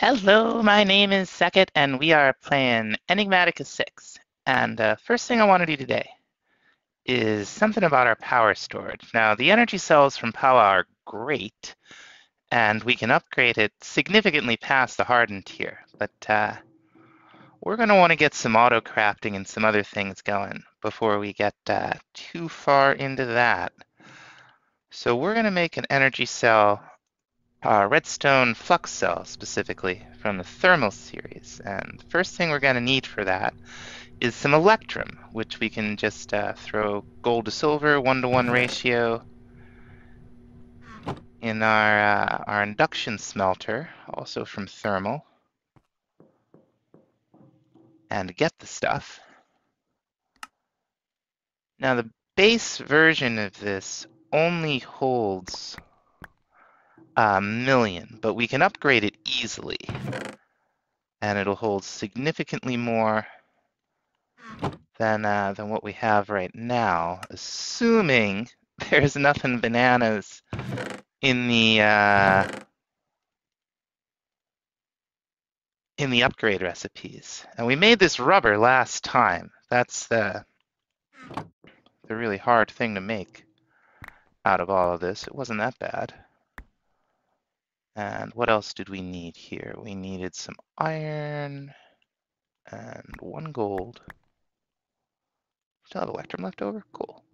Hello, my name is Sekhet, and we are playing Enigmatica 6. And the uh, first thing I want to do today is something about our power storage. Now, the energy cells from Powah are great, and we can upgrade it significantly past the hardened tier. But uh, we're going to want to get some auto crafting and some other things going before we get uh, too far into that. So we're going to make an energy cell uh, redstone flux cell specifically from the thermal series. And the first thing we're going to need for that is some electrum, which we can just uh, throw gold to silver, one to one ratio in our, uh, our induction smelter, also from thermal, and get the stuff. Now the base version of this only holds a million, but we can upgrade it easily. And it'll hold significantly more than, uh, than what we have right now, assuming there's nothing bananas in the uh, in the upgrade recipes. And we made this rubber last time. That's the the really hard thing to make out of all of this. It wasn't that bad. And what else did we need here? We needed some iron and one gold. Still have electrum left over? Cool.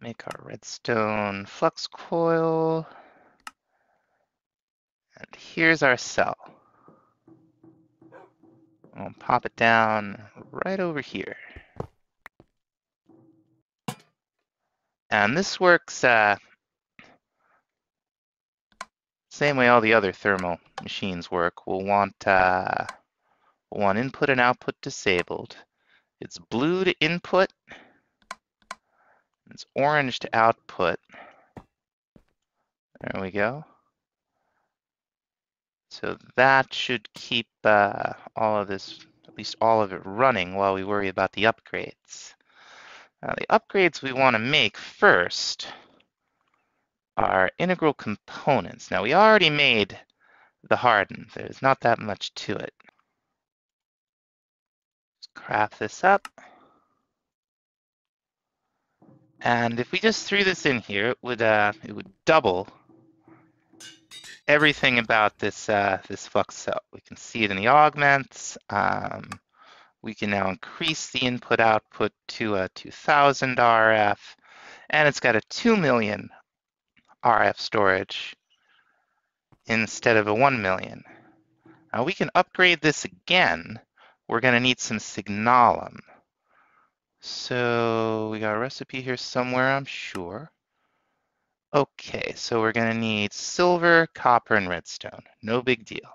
Make our redstone flux coil. And here's our cell. We'll pop it down right over here. And this works uh, same way all the other thermal machines work, we'll want, uh, we'll want input and output disabled. It's blue to input. It's orange to output. There we go. So that should keep uh, all of this, at least all of it running while we worry about the upgrades. Now the upgrades we want to make first are integral components. Now we already made the harden. There's not that much to it. Let's craft this up. And if we just threw this in here, it would uh, it would double everything about this uh, this flux cell. We can see it in the augments. Um, we can now increase the input output to a 2000 RF, and it's got a 2 million RF storage instead of a 1 million. Now we can upgrade this again. We're going to need some signalum. So we got a recipe here somewhere, I'm sure. Okay, so we're going to need silver, copper, and redstone. No big deal.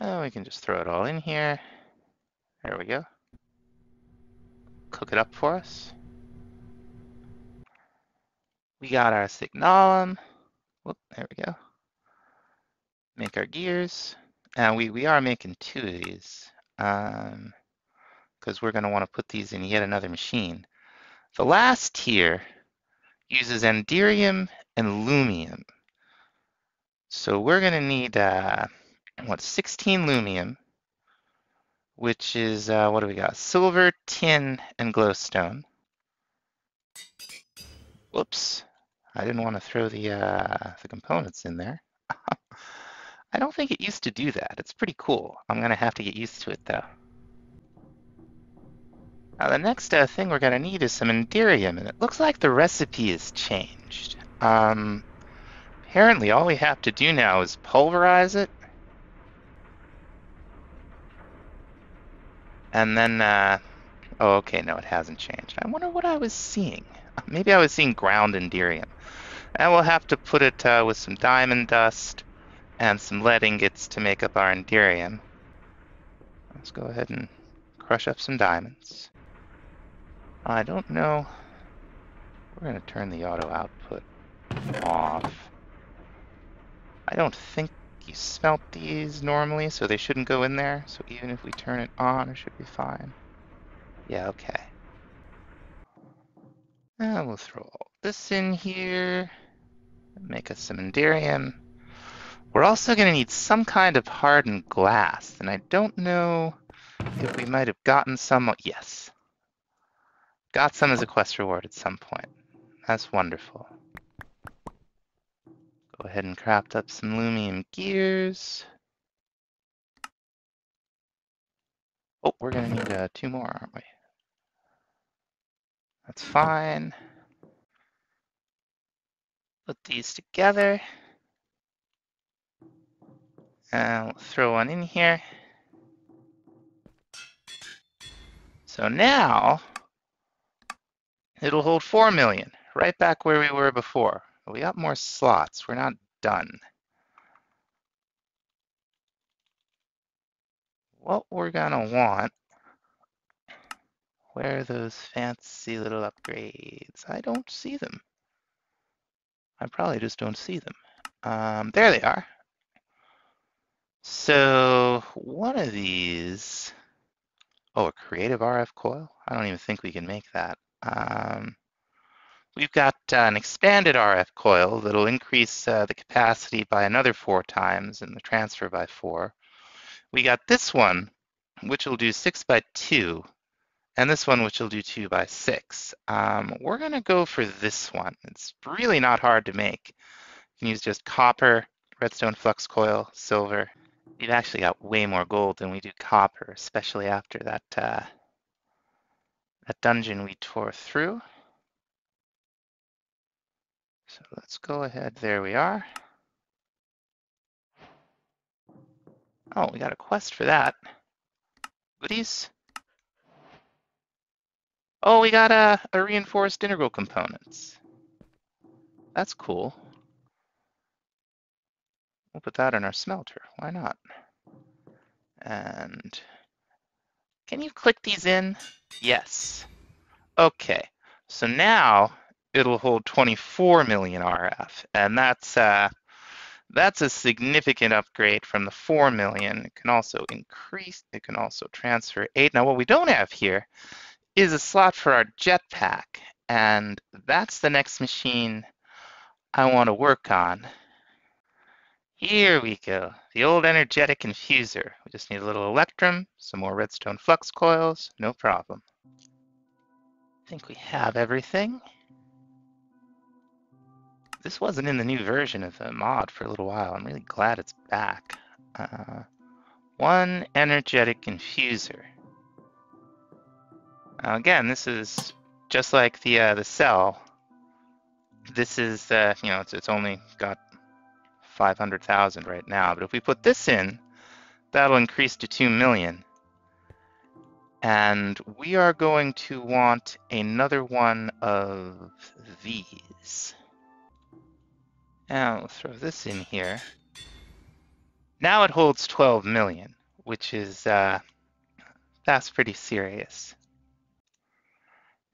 Oh, we can just throw it all in here. There we go. Cook it up for us. We got our signalum. Whoop, there we go. Make our gears. And we, we are making two of these because um, we're going to want to put these in yet another machine. The last tier uses Enderium and Lumium. So we're going to need, uh, what, 16 Lumium, which is, uh, what do we got? Silver, tin, and glowstone. Whoops. I didn't want to throw the, uh, the components in there. I don't think it used to do that. It's pretty cool. I'm going to have to get used to it, though. Now, the next uh, thing we're going to need is some Enderium, and it looks like the recipe has changed. Um, apparently, all we have to do now is pulverize it. And then, uh, oh, okay, no, it hasn't changed. I wonder what I was seeing. Maybe I was seeing ground Enderium. And we'll have to put it uh, with some diamond dust and some lead ingots to make up our Enderium. Let's go ahead and crush up some diamonds. I don't know. We're going to turn the auto output off. I don't think you smelt these normally, so they shouldn't go in there. So even if we turn it on, it should be fine. Yeah, okay. And we'll throw all this in here. make a some We're also going to need some kind of hardened glass, and I don't know if we might have gotten some. Yes. Got some as a quest reward at some point. That's wonderful. Go ahead and craft up some Lumium gears. Oh, we're going to need uh, two more, aren't we? That's fine. Put these together. And we'll throw one in here. So now it'll hold 4 million, right back where we were before. We got more slots. We're not done. What we're gonna want, where are those fancy little upgrades? I don't see them. I probably just don't see them. Um, there they are. So one of these, oh, a creative RF coil? I don't even think we can make that. Um, we've got uh, an expanded RF coil that'll increase uh, the capacity by another four times and the transfer by four. We got this one, which will do six by two, and this one, which will do two by six. Um, we're gonna go for this one. It's really not hard to make. You can use just copper, redstone flux coil, silver. You've actually got way more gold than we do copper, especially after that, uh, that dungeon we tore through. So let's go ahead, there we are. Oh, we got a quest for that. Goodies. Oh, we got a, a reinforced integral components. That's cool. We'll put that in our smelter. Why not? And can you click these in? Yes. Okay. So now it'll hold 24 million RF, and that's uh, that's a significant upgrade from the 4 million. It can also increase. It can also transfer 8. Now, what we don't have here is a slot for our jetpack. And that's the next machine I want to work on. Here we go, the old energetic infuser. We just need a little electrum, some more redstone flux coils, no problem. I think we have everything. This wasn't in the new version of the mod for a little while. I'm really glad it's back. Uh, one energetic infuser. Again, this is just like the uh, the cell. This is uh, you know it's, it's only got 500,000 right now, but if we put this in, that'll increase to 2 million. And we are going to want another one of these. Now we'll throw this in here. Now it holds 12 million, which is uh, that's pretty serious.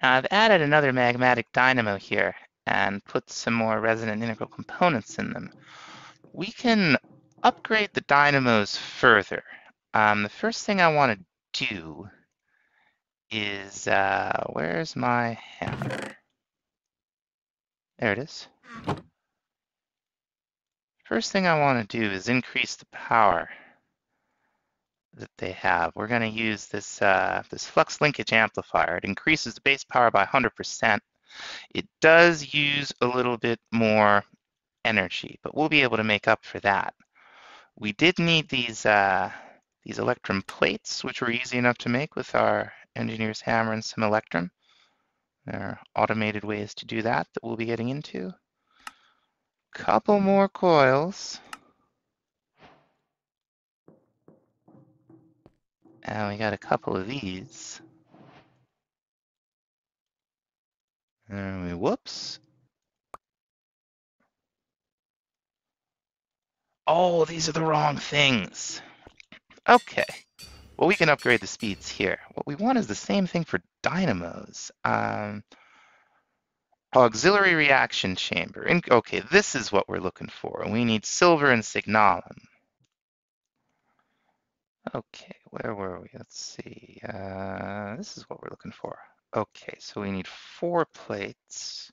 Now I've added another magmatic dynamo here and put some more resonant integral components in them. We can upgrade the dynamos further. Um, the first thing I want to do is, uh, where's my hammer? There it is. First thing I want to do is increase the power that they have. We're going to use this, uh, this flux linkage amplifier. It increases the base power by 100%. It does use a little bit more energy, but we'll be able to make up for that. We did need these, uh, these electrum plates, which were easy enough to make with our engineer's hammer and some electrum. There are automated ways to do that that we'll be getting into. Couple more coils. And we got a couple of these. And we, whoops. Oh, these are the wrong things. Okay. Well, we can upgrade the speeds here. What we want is the same thing for dynamos. Um, auxiliary reaction chamber. In, okay, this is what we're looking for. We need silver and signalum. Okay, where were we? Let's see. Uh, this is what we're looking for. Okay, so we need four plates.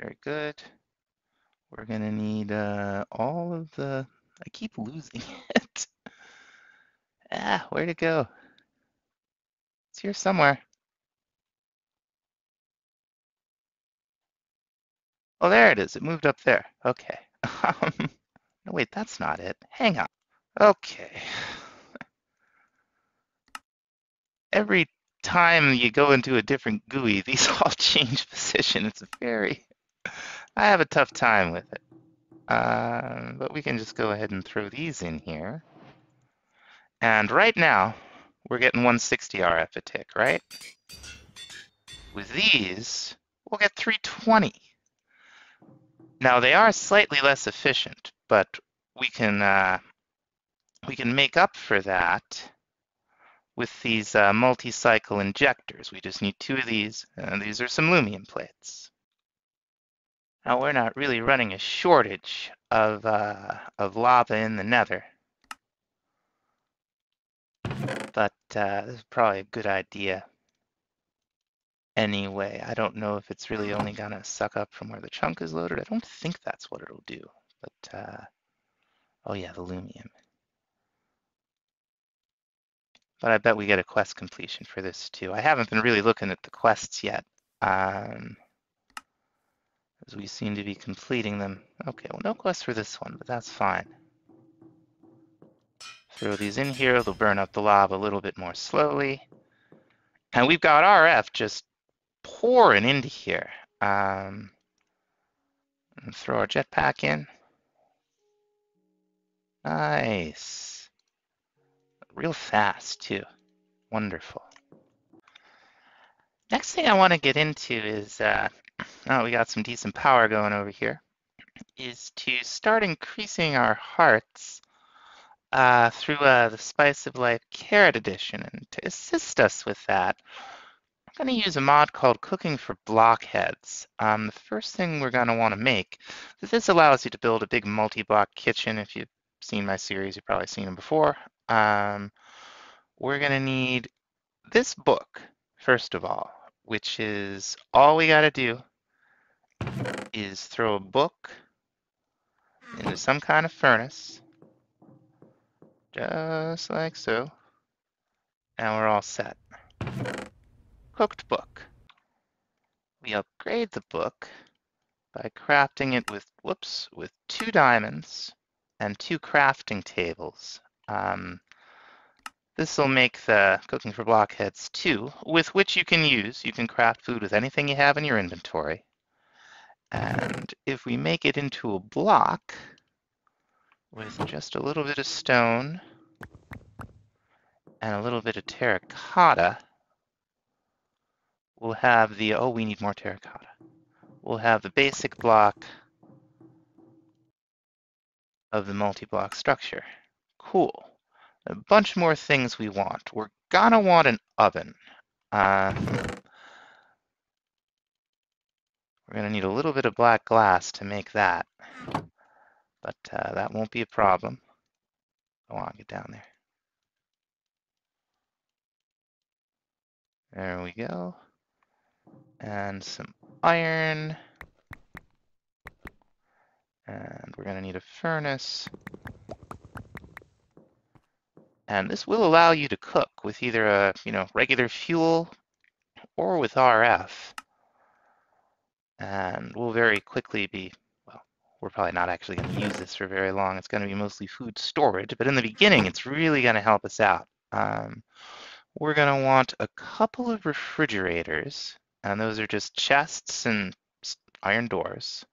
Very good. We're gonna need uh, all of the, I keep losing it. ah, where'd it go? It's here somewhere. Oh, there it is. It moved up there. Okay. Um, no, wait, that's not it. Hang on. Okay. Every time you go into a different GUI, these all change position. It's very, I have a tough time with it. Uh, but we can just go ahead and throw these in here. And right now, we're getting 160 RF a tick, right? With these, we'll get 320. Now they are slightly less efficient, but we can uh, we can make up for that with these uh, multi-cycle injectors. We just need two of these, and these are some Lumium plates. Now we're not really running a shortage of uh, of lava in the Nether, but uh, this is probably a good idea anyway. I don't know if it's really only gonna suck up from where the chunk is loaded. I don't think that's what it'll do, but uh, oh yeah, the Lumium. But I bet we get a quest completion for this too. I haven't been really looking at the quests yet, um, as we seem to be completing them. Okay, well no quest for this one, but that's fine. Throw these in here, they'll burn up the lava a little bit more slowly. And we've got RF just pouring into here. Um, throw our jetpack in. Nice. Real fast, too. Wonderful. Next thing I want to get into is, uh, oh, we got some decent power going over here, is to start increasing our hearts uh, through uh, the Spice of Life Carrot Edition. And to assist us with that, I'm going to use a mod called Cooking for Blockheads. Um, the first thing we're going to want to make, this allows you to build a big multi-block kitchen. If you've seen my series, you've probably seen them before. Um, we're going to need this book, first of all, which is all we got to do is throw a book into some kind of furnace, just like so, and we're all set. Cooked book. We upgrade the book by crafting it with, whoops, with two diamonds and two crafting tables. Um, this will make the Cooking for Blockheads 2, with which you can use. You can craft food with anything you have in your inventory. And if we make it into a block with just a little bit of stone and a little bit of terracotta, we'll have the, oh, we need more terracotta. We'll have the basic block of the multi-block structure. Cool. A bunch more things we want. We're gonna want an oven. Uh, we're gonna need a little bit of black glass to make that, but uh, that won't be a problem. Go on, get down there. There we go. And some iron. And we're going to need a furnace. And this will allow you to cook with either a, you know, regular fuel or with RF. And we'll very quickly be, well, we're probably not actually going to use this for very long. It's going to be mostly food storage, but in the beginning, it's really going to help us out. Um, we're going to want a couple of refrigerators, and those are just chests and iron doors.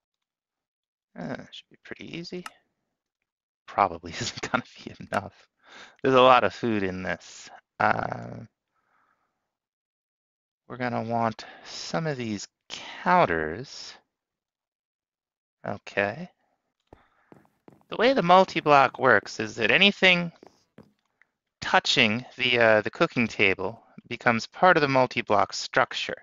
Uh, should be pretty easy. Probably isn't going to be enough. There's a lot of food in this. Uh, we're going to want some of these counters. Okay. The way the multi-block works is that anything touching the, uh, the cooking table becomes part of the multi-block structure,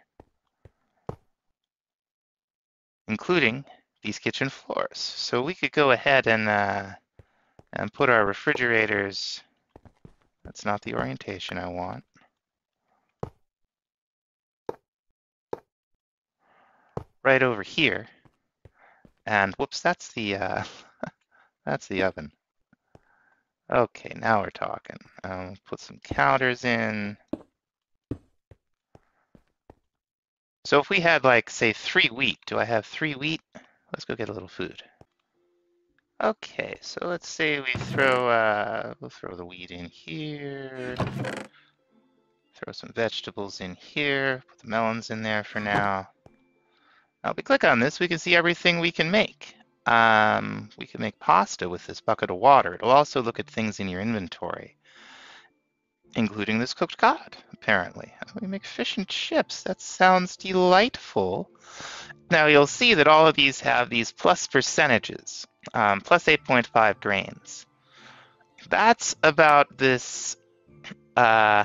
including these kitchen floors. So we could go ahead and, uh, and put our refrigerators, that's not the orientation I want. Right over here. And whoops, that's the uh, that's the oven. Okay, now we're talking. Um, put some counters in. So if we had like, say, three wheat, do I have three wheat? Let's go get a little food. Okay, so let's say we throw, uh, we'll throw the wheat in here. Throw some vegetables in here. Put the melons in there for now. Now, if we click on this, we can see everything we can make. Um, we can make pasta with this bucket of water. It'll also look at things in your inventory, including this cooked cod, apparently. We make fish and chips. That sounds delightful. Now you'll see that all of these have these plus percentages, um, plus 8.5 grains. That's about this uh,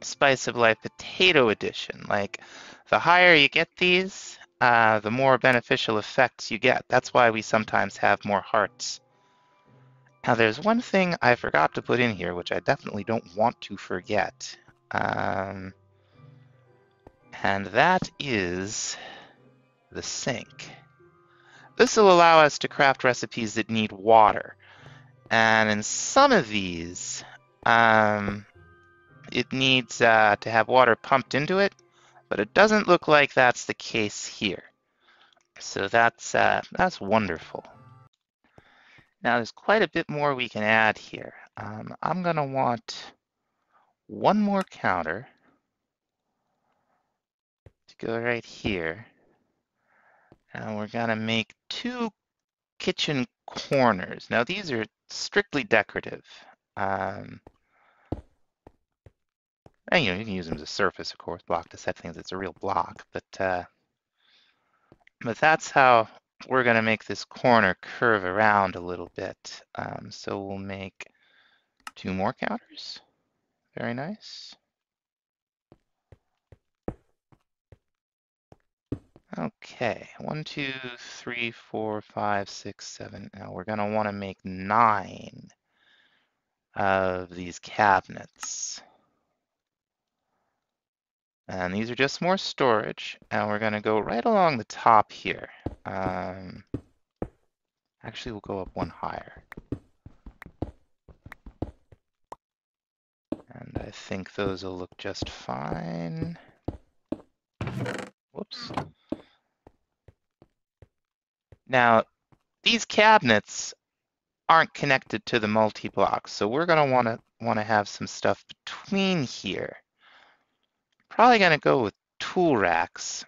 Spice of Life potato edition. Like, the higher you get these, uh, the more beneficial effects you get. That's why we sometimes have more hearts. Now, there's one thing I forgot to put in here, which I definitely don't want to forget. Um, and that is the sink. This will allow us to craft recipes that need water. And in some of these, um, it needs uh, to have water pumped into it but it doesn't look like that's the case here. So that's, uh, that's wonderful. Now there's quite a bit more we can add here. Um, I'm going to want one more counter to go right here. And we're going to make two kitchen corners. Now these are strictly decorative. Um, and, you know, you can use them as a surface, of course, block to set things. It's a real block, but uh, but that's how we're going to make this corner curve around a little bit. Um, so we'll make two more counters. Very nice. Okay, one, two, three, four, five, six, seven. Now we're going to want to make nine of these cabinets. And these are just more storage. And we're going to go right along the top here. Um, actually, we'll go up one higher. And I think those will look just fine. Whoops. Now, these cabinets aren't connected to the multi-blocks, so we're going to want to want to have some stuff between here. Probably going to go with tool racks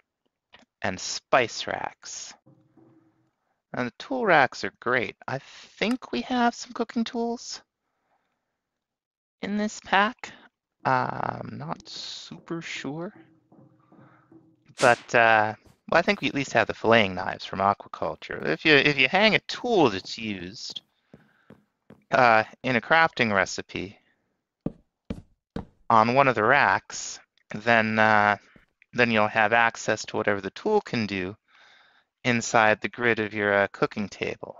and spice racks. And the tool racks are great. I think we have some cooking tools in this pack. I'm not super sure. But uh, well, I think we at least have the filleting knives from aquaculture. If you if you hang a tool that's used uh, in a crafting recipe on one of the racks, then uh, then you'll have access to whatever the tool can do inside the grid of your uh, cooking table.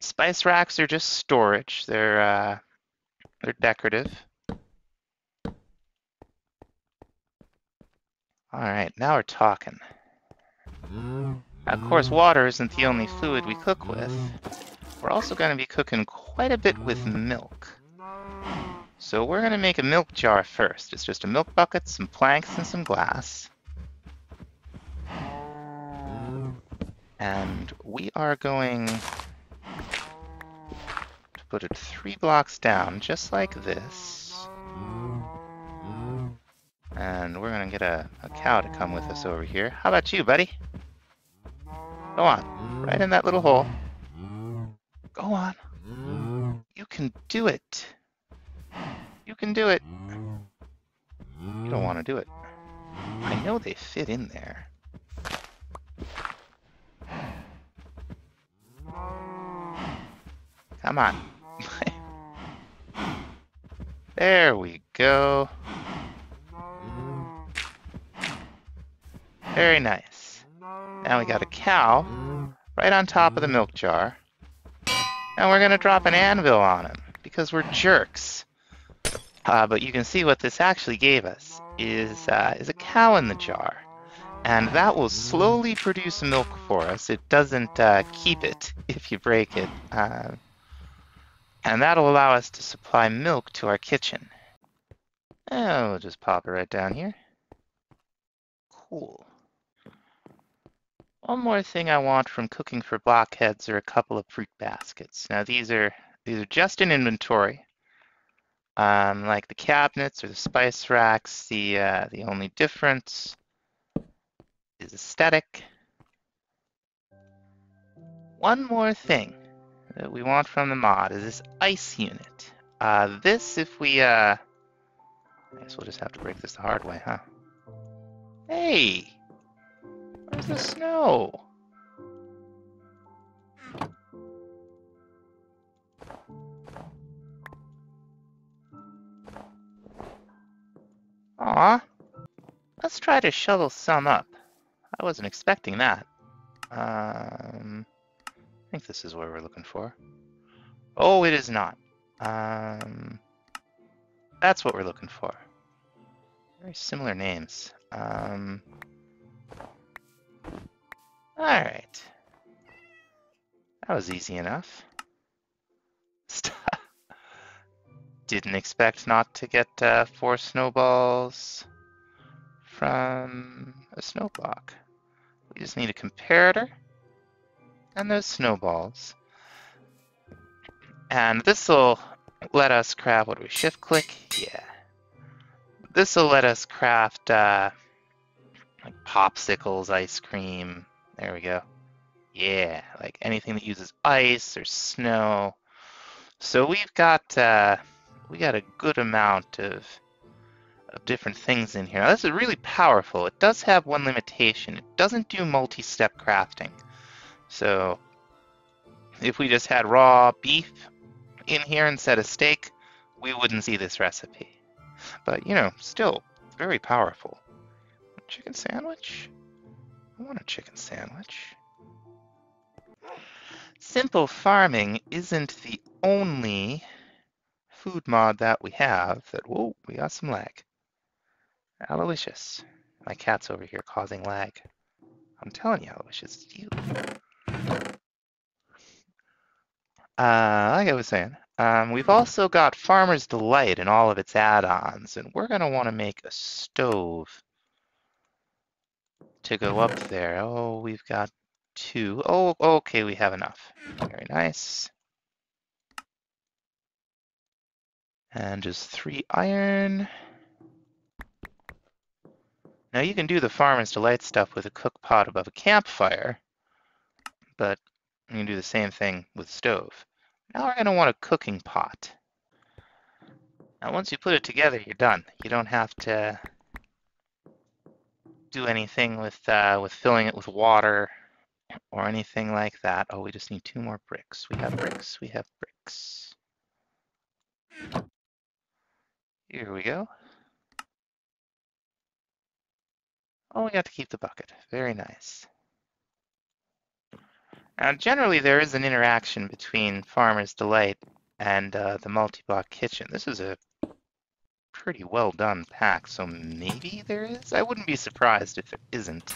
Spice racks are just storage. They're uh, they're decorative. All right, now we're talking. Of course, water isn't the only fluid we cook with. We're also going to be cooking quite a bit with milk. So we're going to make a milk jar first. It's just a milk bucket, some planks, and some glass. And we are going to put it three blocks down, just like this. And we're going to get a, a cow to come with us over here. How about you, buddy? Go on. Right in that little hole. Go on. You can do it. You can do it. You don't want to do it. I know they fit in there. Come on. there we go. Very nice. Now we got a cow right on top of the milk jar. And we're going to drop an anvil on him because we're jerks. Uh, but you can see what this actually gave us is, uh, is a cow in the jar. And that will slowly produce milk for us. It doesn't uh, keep it if you break it. Uh, and that'll allow us to supply milk to our kitchen. And we'll just pop it right down here. Cool. One more thing I want from cooking for blockheads are a couple of fruit baskets. Now these are these are just in inventory. Um, like the cabinets or the spice racks, the uh, the only difference is aesthetic. One more thing that we want from the mod is this ice unit. Uh, this, if we, uh, I guess we'll just have to break this the hard way, huh? Hey! Where's the snow? Aw. Let's try to shovel some up. I wasn't expecting that. Um, I think this is what we're looking for. Oh, it is not. Um, that's what we're looking for. Very similar names. Um, all right. That was easy enough. Didn't expect not to get uh, four snowballs from a snow block. We just need a comparator and those snowballs. And this will let us craft, what do we, shift click? Yeah. This will let us craft uh, like popsicles, ice cream. There we go. Yeah, like anything that uses ice or snow. So we've got uh, we got a good amount of of different things in here. Now, this is really powerful. It does have one limitation. It doesn't do multi-step crafting. So if we just had raw beef in here instead of steak, we wouldn't see this recipe. But, you know, still very powerful. Chicken sandwich? I want a chicken sandwich. Simple farming isn't the only food mod that we have that, whoa, we got some lag. Aloysius. My cat's over here causing lag. I'm telling you, Aloysius, it's you. Uh, like I was saying, um, we've also got Farmer's Delight and all of its add-ons, and we're going to want to make a stove to go up there. Oh, we've got two. Oh, okay, we have enough. Very nice. And just three iron. Now you can do the Farmer's Delight stuff with a cook pot above a campfire, but you can do the same thing with stove. Now we're to want a cooking pot. Now once you put it together, you're done. You don't have to do anything with uh, with filling it with water or anything like that. Oh, we just need two more bricks. We have bricks. We have bricks. Here we go. Oh, we got to keep the bucket. Very nice. Now, generally, there is an interaction between Farmer's Delight and uh, the multi-block kitchen. This is a pretty well done pack, so maybe there is? I wouldn't be surprised if it isn't.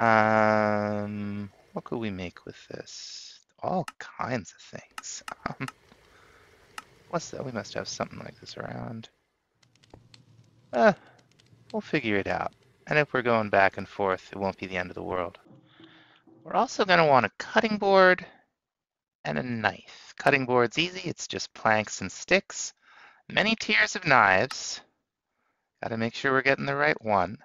Um, what could we make with this? All kinds of things. Um, what's that? We must have something like this around. Uh, we'll figure it out. And if we're going back and forth, it won't be the end of the world. We're also going to want a cutting board and a knife. Cutting board's easy, it's just planks and sticks. Many tiers of knives. Got to make sure we're getting the right one.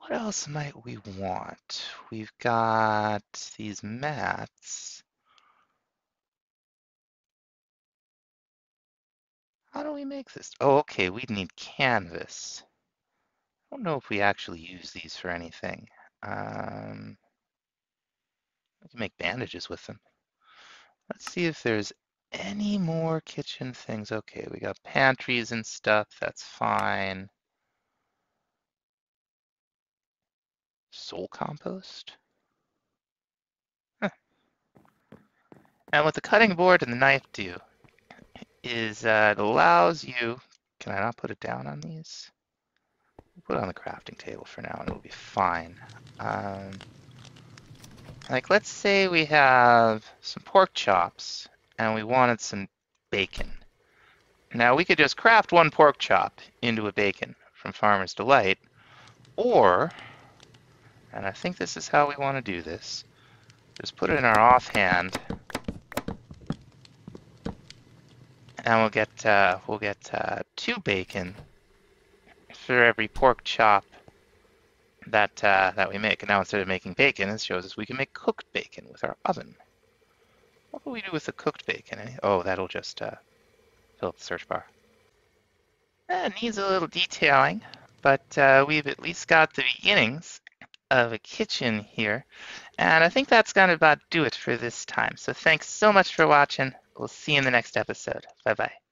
What else might we want? We've got these mats. How do we make this? Oh, okay, we need canvas. I don't know if we actually use these for anything. Um, we can make bandages with them. Let's see if there's any more kitchen things. Okay, we got pantries and stuff. That's fine. Soul compost? Huh. And what the cutting board and the knife do is uh, it allows you, can I not put it down on these? Put it on the crafting table for now and it'll be fine. Um, like let's say we have some pork chops and we wanted some bacon. Now we could just craft one pork chop into a bacon from Farmer's Delight, or, and I think this is how we want to do this, just put it in our offhand, and we'll get uh, we'll get uh, two bacon for every pork chop that uh, that we make. And now instead of making bacon, it shows us we can make cooked bacon with our oven. What will we do with the cooked bacon? Eh? Oh, that'll just uh, fill up the search bar. That needs a little detailing, but uh, we've at least got the beginnings of a kitchen here. And I think that's going to about do it for this time. So thanks so much for watching. We'll see you in the next episode. Bye-bye.